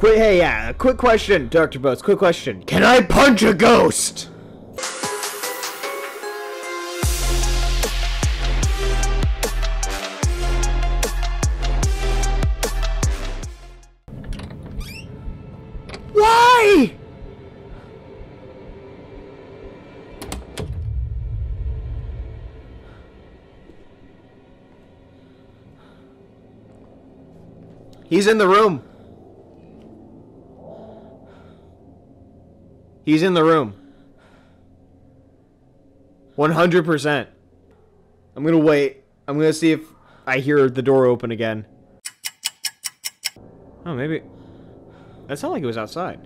Quick, hey, yeah, quick question, Dr. Boats, quick question. Can I punch a ghost? Why? He's in the room. He's in the room. 100%. I'm gonna wait. I'm gonna see if I hear the door open again. Oh, maybe... That sounded like it was outside.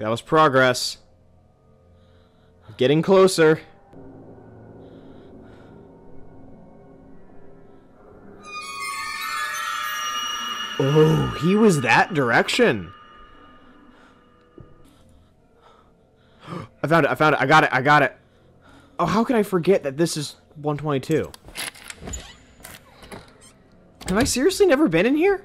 That was progress. Getting closer. Oh, he was that direction. I found it. I found it. I got it. I got it. Oh, how can I forget that this is 122? Have I seriously never been in here?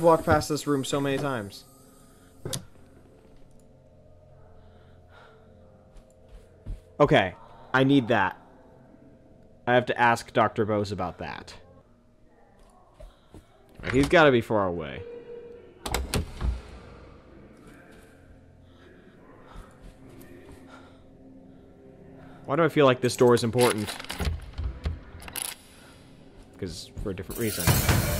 I've walked past this room so many times. Okay, I need that. I have to ask Dr. Bose about that. He's got to be far away. Why do I feel like this door is important? Because for a different reason.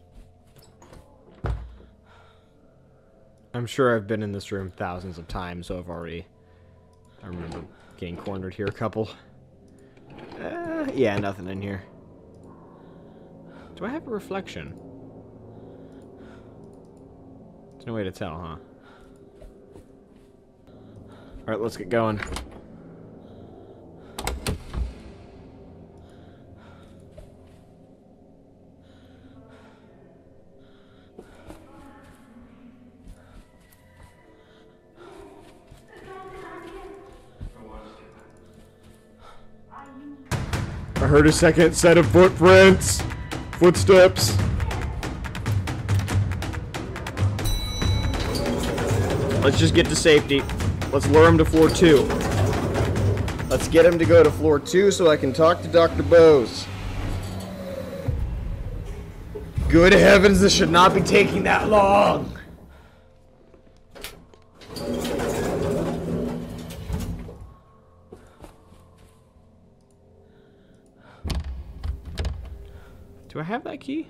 I'm sure I've been in this room thousands of times, so I've already... I remember getting cornered here a couple. Uh, yeah, nothing in here. Do I have a reflection? There's no way to tell, huh? Alright, let's get going. Heard a second set of footprints. Footsteps. Let's just get to safety. Let's lure him to floor two. Let's get him to go to floor two so I can talk to Dr. Bose. Good heavens, this should not be taking that long. Do I have that key?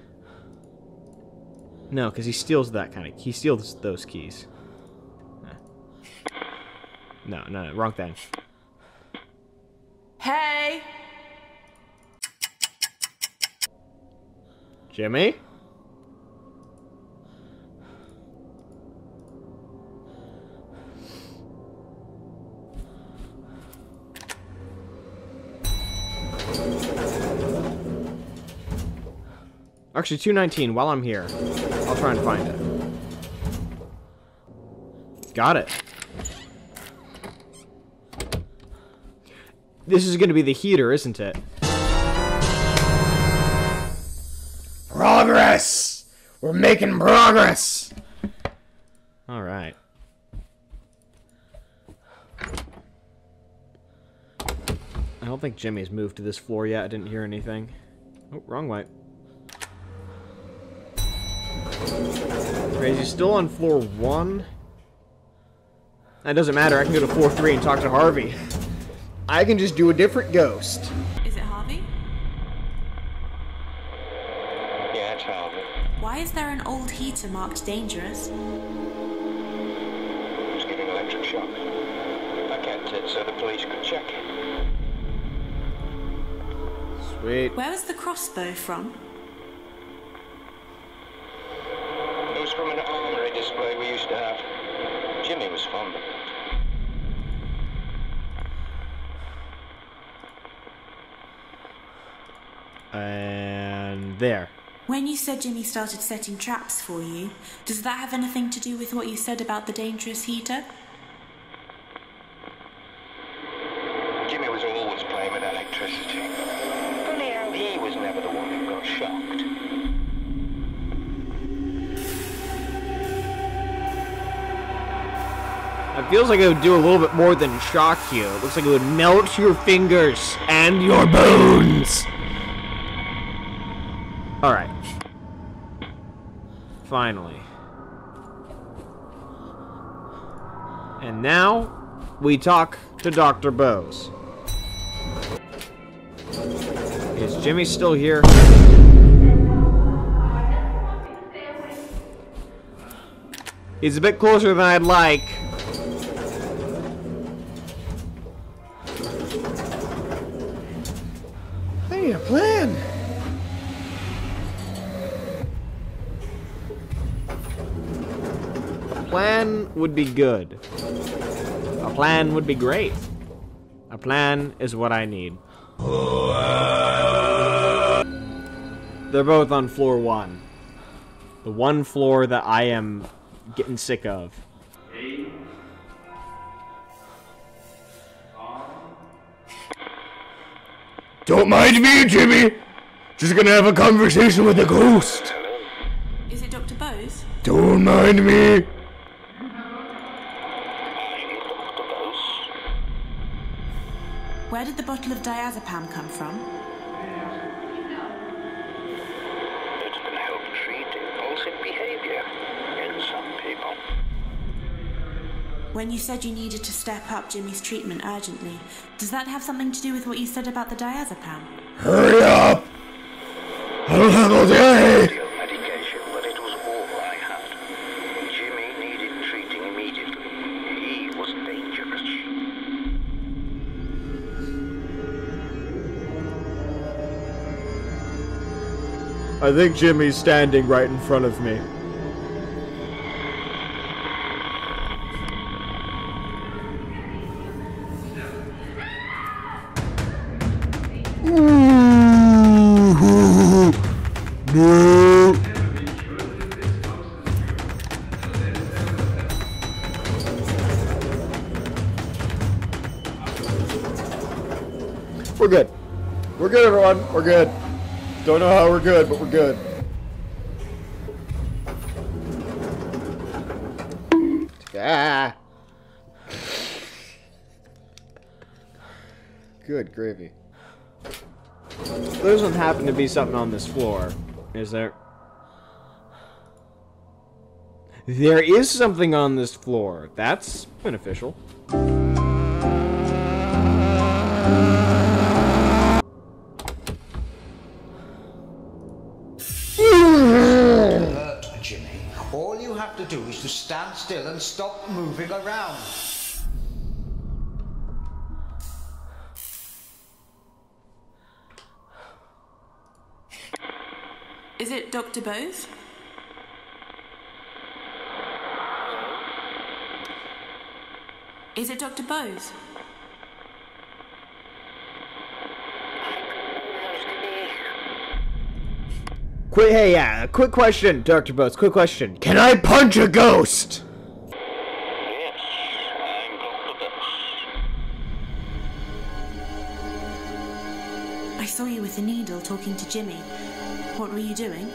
No, because he steals that kind of... He steals those keys. No, no, no, wrong thing. Hey! Jimmy? Actually, 219, while I'm here, I'll try and find it. Got it. This is going to be the heater, isn't it? Progress! We're making progress! Alright. I don't think Jimmy's moved to this floor yet. I didn't hear anything. Oh, wrong way. Crazy, still on floor one? That doesn't matter, I can go to floor three and talk to Harvey. I can just do a different ghost. Is it Harvey? Yeah, it's Harvey. Why is there an old heater marked dangerous? It's giving electric shock. I kept it so the police could check. Sweet. Where was the crossbow from? It was from an armory display we used to have. Jimmy was fond of it. And there. When you said Jimmy started setting traps for you, does that have anything to do with what you said about the dangerous heater? Feels like it would do a little bit more than shock you. It looks like it would melt your fingers and your bones. Alright. Finally. And now, we talk to Dr. Bose. Is Jimmy still here? He's a bit closer than I'd like. Would be good. A plan would be great. A plan is what I need. They're both on floor one. The one floor that I am getting sick of. Don't mind me, Jimmy. Just gonna have a conversation with a ghost. Is it Dr. Bose? Don't mind me. Where did the bottle of diazepam come from? It's been help treat impulsive behavior in some people. When you said you needed to step up Jimmy's treatment urgently, does that have something to do with what you said about the diazepam? Hurry up. I think Jimmy's standing right in front of me. We're good. We're good, everyone. We're good. Don't know how we're good, but we're good. Ah. Good gravy. There doesn't happen to be something on this floor, is there? There is something on this floor. That's beneficial. Have to do is to stand still and stop moving around. Is it Dr. Bose? Is it Dr. Bose? Quick, hey, yeah, quick question, Dr. Boats, quick question. Can I punch a ghost? Yes, I'm Dr. Bose. I saw you with the needle talking to Jimmy. What were you doing?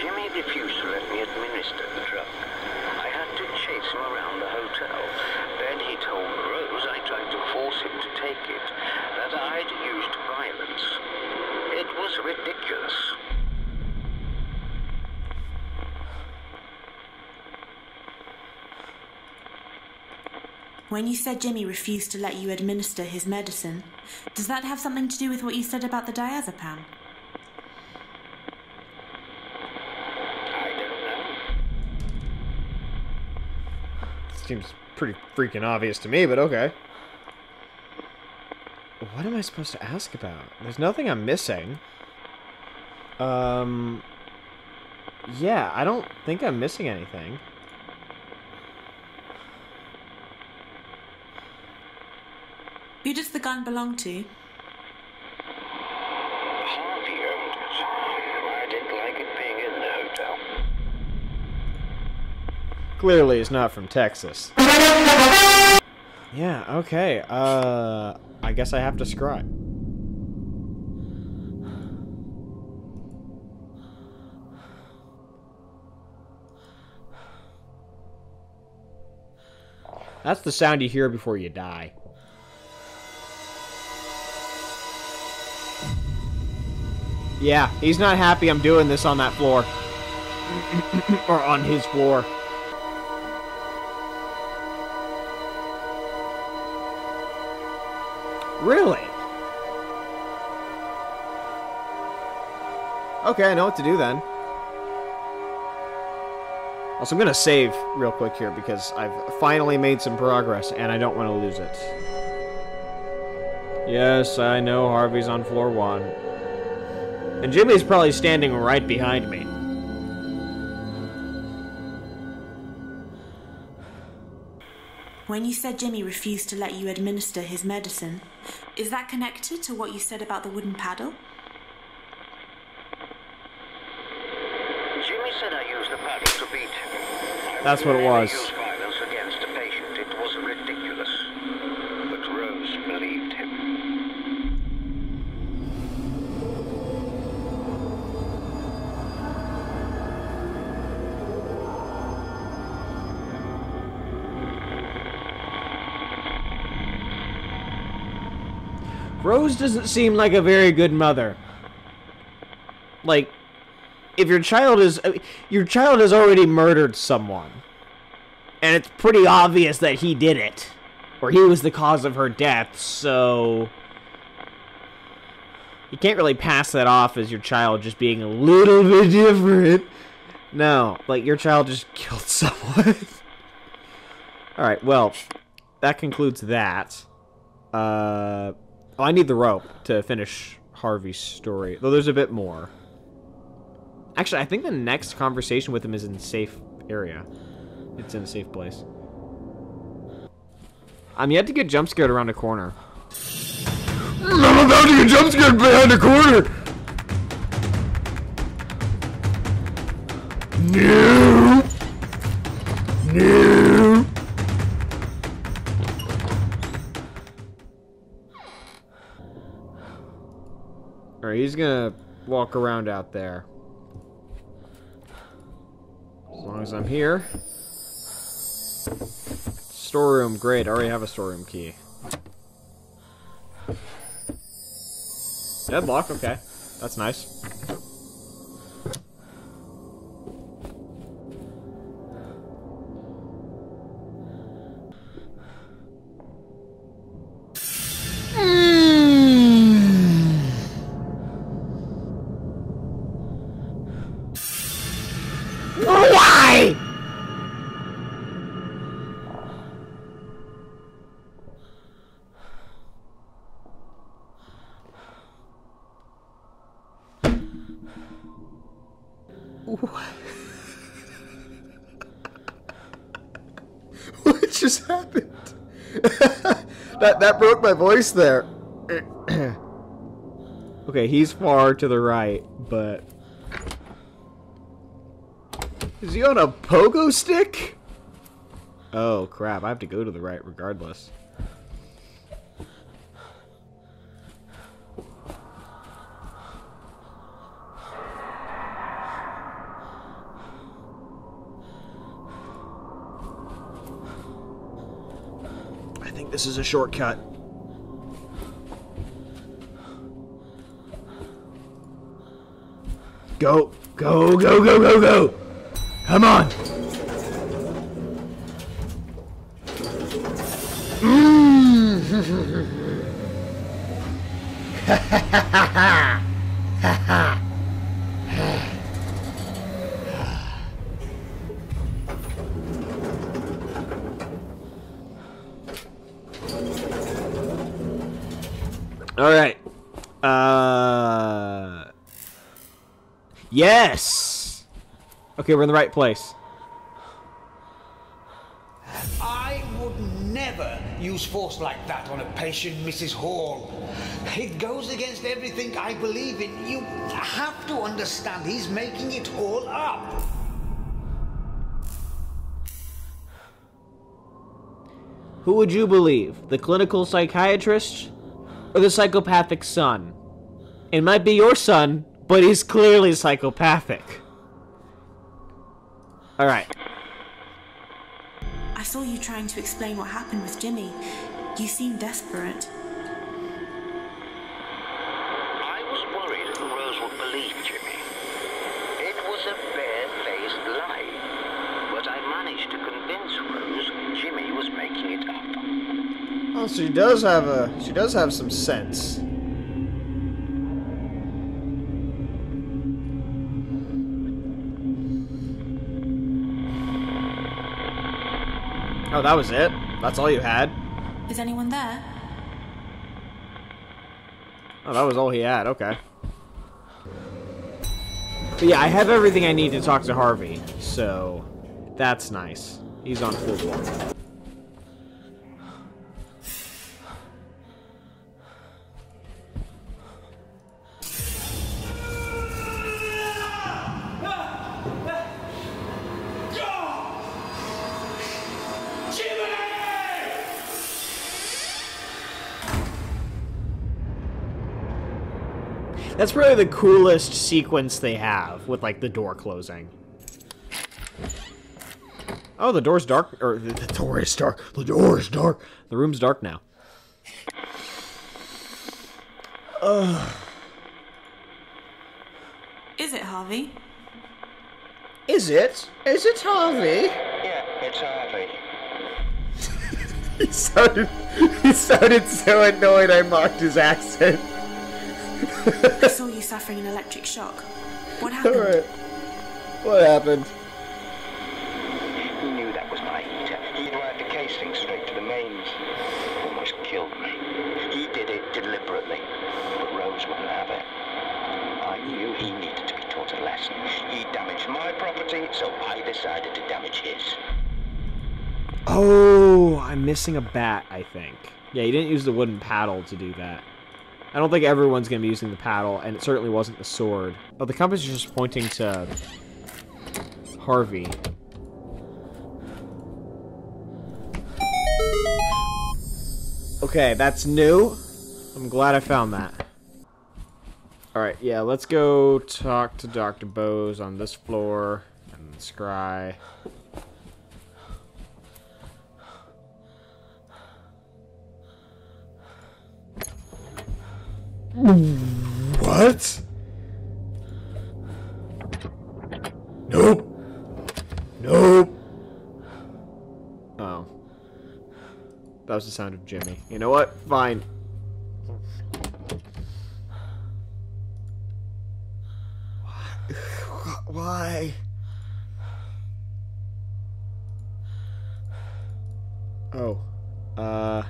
Jimmy refused to let me administer the drug. I had to chase him around the hotel. Then he told Rose I tried to force him to take it, that I'd used violence. It was ridiculous. When you said Jimmy refused to let you administer his medicine, does that have something to do with what you said about the diazepam? I don't know. Seems pretty freaking obvious to me, but okay. What am I supposed to ask about? There's nothing I'm missing. Um. Yeah, I don't think I'm missing anything. Who does the gun belong to? Harvey owned it. I didn't like it being in the hotel. Clearly, it's not from Texas. Yeah, okay. Uh, I guess I have to scribe. That's the sound you hear before you die. Yeah, he's not happy I'm doing this on that floor. or on his floor. Really? Okay, I know what to do then. Also, I'm gonna save real quick here because I've finally made some progress and I don't want to lose it. Yes, I know Harvey's on floor one. And Jimmy's probably standing right behind me. When you said Jimmy refused to let you administer his medicine, is that connected to what you said about the wooden paddle? Jimmy said I used the paddle to beat him. That's what it was. Rose doesn't seem like a very good mother. Like, if your child is your child has already murdered someone, and it's pretty obvious that he did it, or he was the cause of her death. So you can't really pass that off as your child just being a little bit different. No, like your child just killed someone. All right, well, that concludes that. Uh, oh, I need the rope to finish Harvey's story. Though there's a bit more. Actually, I think the next conversation with him is in safe area. It's in a safe place. I'm yet to get jump scared around a corner. I'm about to get jump scared behind a corner. No. No. He's gonna walk around out there. As long as I'm here. Storeroom, great. I already have a storeroom key. Deadlock, okay. That's nice. That that broke my voice there. okay, he's far to the right, but is he on a pogo stick? Oh crap, I have to go to the right regardless. Think this is a shortcut. Go, go, go, go, go, go! Come on! Mm. All right. Uh. Yes. Okay, we're in the right place. I would never use force like that on a patient, Mrs. Hall. It goes against everything I believe in. You have to understand he's making it all up. Who would you believe? The clinical psychiatrist or the psychopathic son? It might be your son, but he's clearly psychopathic. Alright. I saw you trying to explain what happened with Jimmy. You seemed desperate. I was worried Rose would believe Jimmy. It was a bare-faced lie. But I managed to convince Rose Jimmy was making it up. Oh, she does have a she does have some sense. Oh, that was it? That's all you had? Is anyone there? Oh, that was all he had. Okay. But yeah, I have everything I need to talk to Harvey, so that's nice. He's on full board. That's probably the coolest sequence they have with like the door closing. Oh, the door's dark. Or the, the door is dark. The door is dark. The room's dark now. Is it Harvey? Is it? Is it Harvey? Yeah, it's Harvey. He sounded. He sounded so annoyed. I mocked his accent. I saw you suffering an electric shock. What happened? right. What happened? He knew that was my heater. He'd wired the casing straight to the mains. Almost killed me. He did it deliberately, but Rose wouldn't have it. I knew he needed to be taught a lesson. He damaged my property, so I decided to damage his. Oh, I'm missing a bat. I think. Yeah, he didn't use the wooden paddle to do that. I don't think everyone's gonna be using the paddle, and it certainly wasn't the sword. Oh, the compass is just pointing to Harvey. Okay, that's new. I'm glad I found that. Alright, yeah, let's go talk to Dr. Bose on this floor and Scry. What? Nope. Nope. Oh. That was the sound of Jimmy. You know what? Fine. Why? Oh. Uh.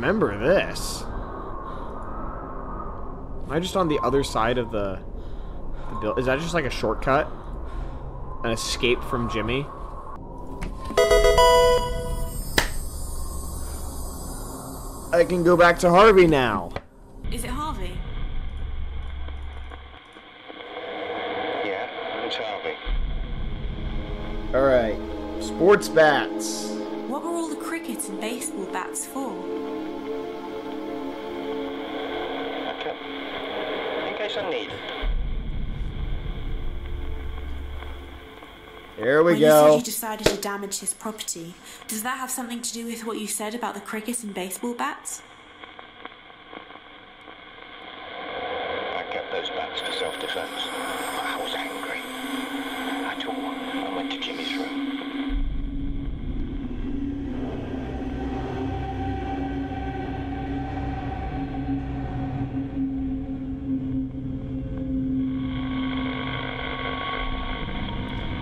Remember this. Am I just on the other side of the, the bill? Is that just like a shortcut? An escape from Jimmy? I can go back to Harvey now. Is it Harvey? Yeah, it's Harvey. Alright. Sports bats. There we when you said go. you decided to damage his property, does that have something to do with what you said about the cricket and baseball bats?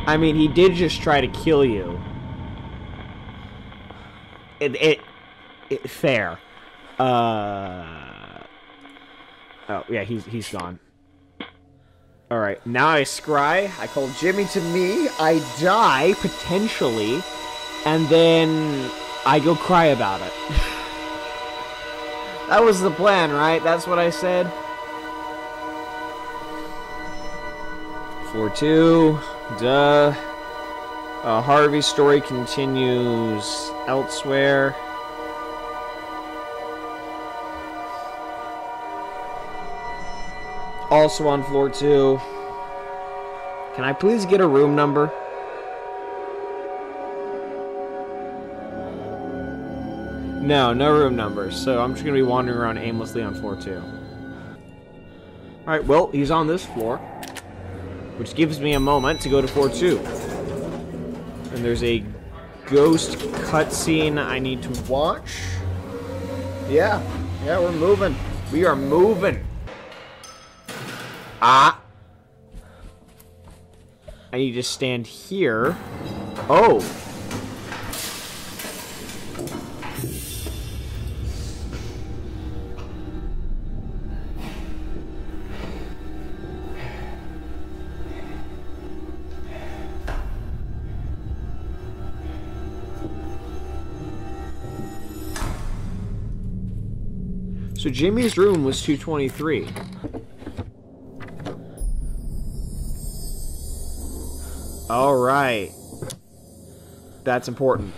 I mean, he did just try to kill you. It, it, it fair. Uh. Oh yeah, he's he's gone. All right, now I scry. I call Jimmy to me. I die potentially, and then I go cry about it. that was the plan, right? That's what I said. Four two. Duh. Uh, Harvey's story continues elsewhere. Also on floor two. Can I please get a room number? No, no room numbers. So I'm just gonna be wandering around aimlessly on floor two. Alright, well, he's on this floor which gives me a moment to go to 4-2. And there's a ghost cutscene I need to watch. Yeah, yeah, we're moving. We are moving. Ah. I need to stand here. Oh. So Jimmy's room was 223. Alright. That's important.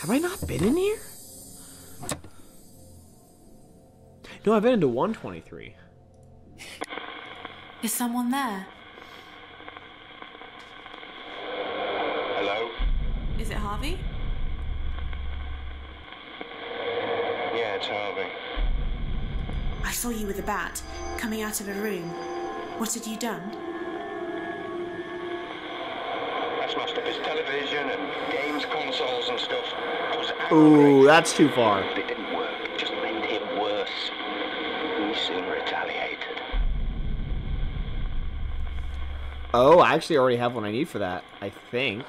Have I not been in here? No, I've been into 123. Is someone there? Hello? Is it Harvey? Yeah, it's Harvey. I saw you with a bat coming out of a room. What had you done? I smashed up his television and games consoles and stuff. I was Ooh, that's too far. But it didn't work. It just made him worse. He soon retaliated. Oh, I actually already have one I need for that, I think.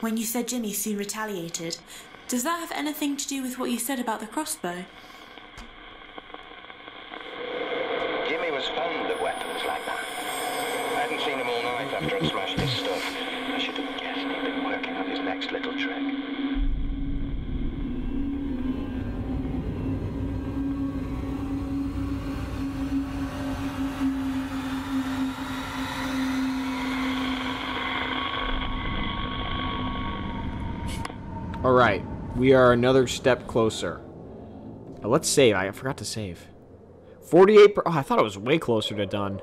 When you said Jimmy soon retaliated, does that have anything to do with what you said about the crossbow? Jimmy was fond of weapons like that. I hadn't seen him all night after I'd smashed his stuff. I should have guessed he'd been working on his next little trick. Alright, we are another step closer. Uh, let's save. I forgot to save. 48 per- Oh, I thought it was way closer to done.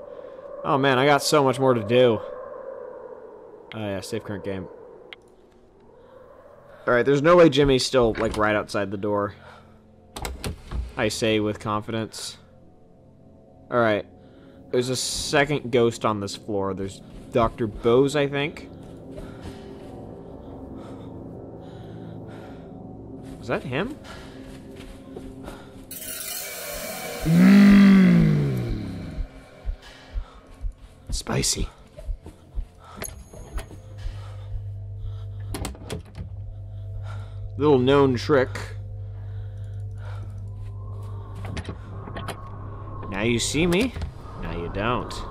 Oh man, I got so much more to do. Oh yeah, save current game. Alright, there's no way Jimmy's still, like, right outside the door. I say with confidence. Alright. There's a second ghost on this floor. There's Dr. Bose, I think. That him? Mm. Spicy. Little known trick. Now you see me, now you don't.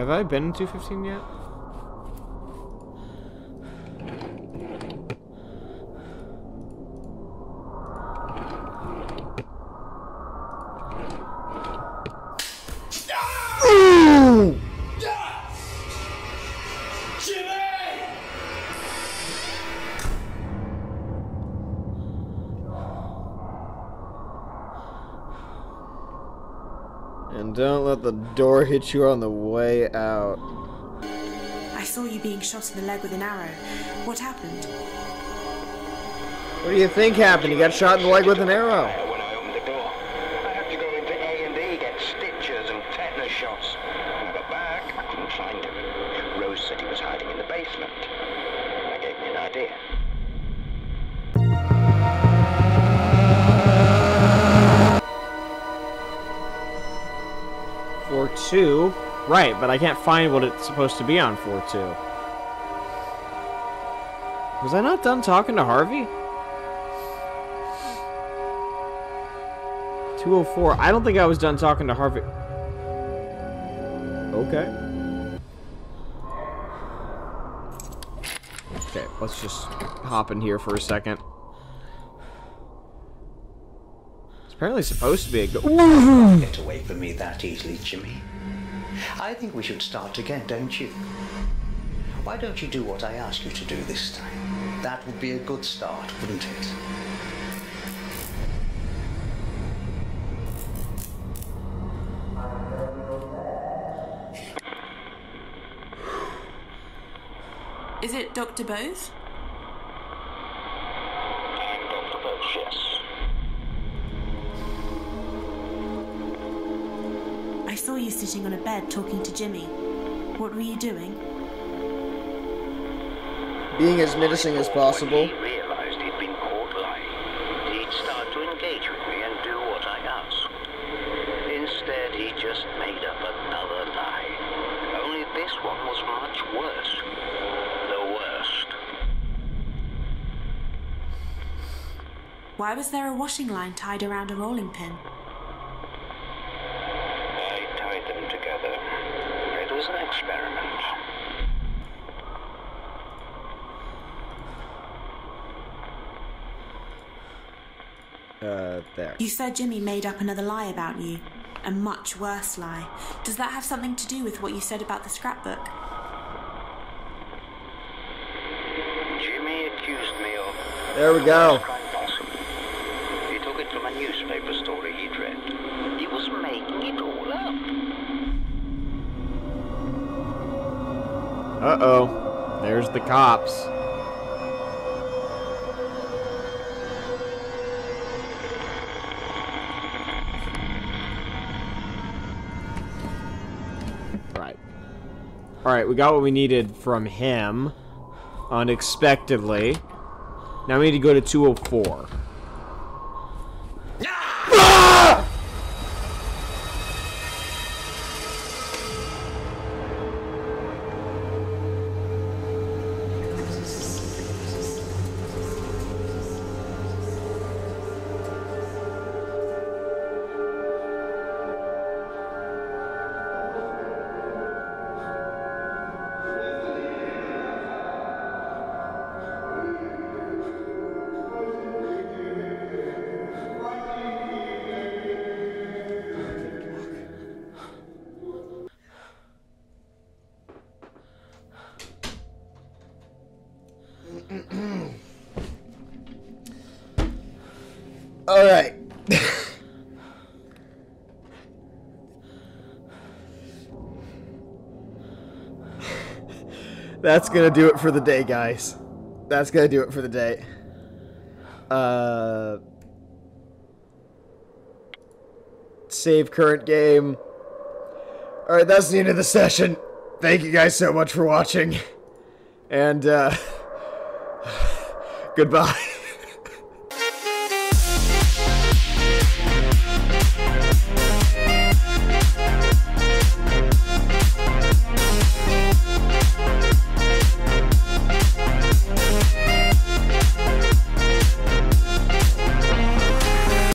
Have I been in 215 yet? And don't let the door hit you on the way out. I saw you being shot in the leg with an arrow. What happened? What do you think happened? You got shot in the leg with an arrow. Two, right? But I can't find what it's supposed to be on four two. Was I not done talking to Harvey? 204. I don't think I was done talking to Harvey. Okay. Okay, let's just hop in here for a second. It's apparently supposed to be a go- Get away from me that easily, Jimmy. I think we should start again, don't you? Why don't you do what I ask you to do this time? That would be a good start, wouldn't it? Is it Dr. Bose? Sitting on a bed talking to Jimmy. What were you doing? Being as menacing as possible. When he realized he'd been caught lying, he'd start to engage with me and do what I asked. Instead, he just made up another lie. Only this one was much worse. The worst. Why was there a washing line tied around a rolling pin? I tied them together. It was an experiment. Uh, there. You said Jimmy made up another lie about you. A much worse lie. Does that have something to do with what you said about the scrapbook? Jimmy accused me of There we go. He took it from a newspaper story he'd read. He was making it all up. Uh-oh. There's the cops. Right. Alright, we got what we needed from him. Unexpectedly. Now we need to go to 204. Alright. That's gonna do it for the day, guys. That's gonna do it for the day. Uh. Save current game. Alright, that's the end of the session. Thank you guys so much for watching. And, uh. Goodbye.